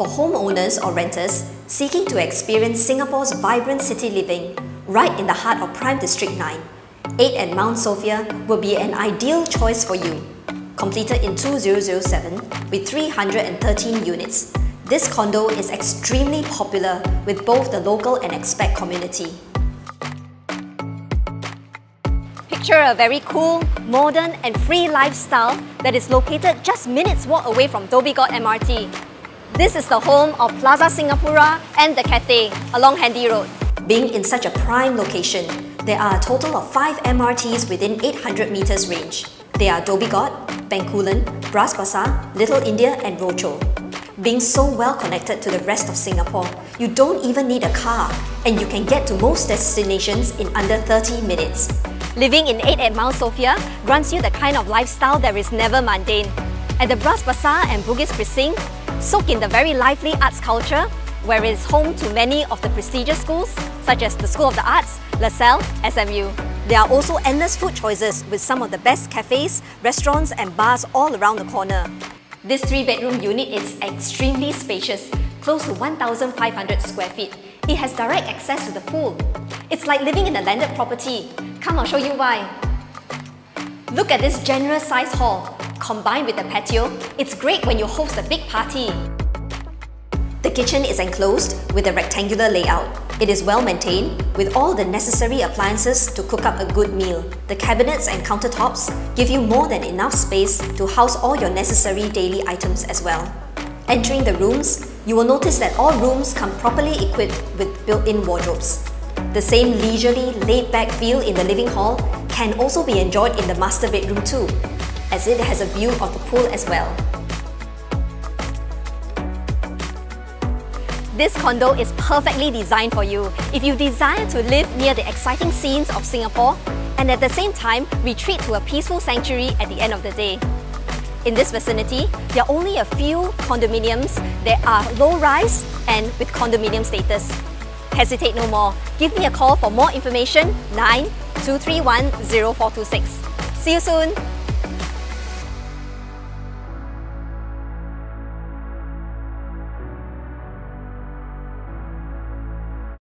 For homeowners or renters seeking to experience Singapore's vibrant city living right in the heart of Prime District 9, 8 at Mount Sophia will be an ideal choice for you. Completed in 2007 with 313 units, this condo is extremely popular with both the local and expat community. Picture a very cool, modern and free lifestyle that is located just minutes walk away from Dhoby MRT. This is the home of Plaza Singapura and the Cathay along Handy Road. Being in such a prime location, there are a total of 5 MRTs within 800 metres range. They are Dhoby Ghaut, Bencoolen, Bras Basah, Little India and Rochor. Being so well connected to the rest of Singapore, you don't even need a car and you can get to most destinations in under 30 minutes. Living in 8 at Mount Sophia grants you the kind of lifestyle that is never mundane. At the Bras Basah and Bugis Precinct, soak in the very lively arts culture where it is home to many of the prestigious schools such as the School of the Arts, LaSalle, SMU. There are also endless food choices with some of the best cafes, restaurants and bars all around the corner. This three-bedroom unit is extremely spacious, close to 1,500 square feet. It has direct access to the pool. It's like living in a landed property. Come, I'll show you why. Look at this generous sized hall. Combined with the patio, it's great when you host a big party. The kitchen is enclosed with a rectangular layout. It is well maintained with all the necessary appliances to cook up a good meal. The cabinets and countertops give you more than enough space to house all your necessary daily items as well. Entering the rooms, you will notice that all rooms come properly equipped with built-in wardrobes. The same leisurely, laid-back feel in the living hall can also be enjoyed in the master bedroom too, as it has a view of the pool as well. This condo is perfectly designed for you if you desire to live near the exciting scenes of Singapore and at the same time retreat to a peaceful sanctuary at the end of the day. In this vicinity, there are only a few condominiums that are low-rise and with condominium status. Hesitate no more. Give me a call for more information 9 231 0426. See you soon!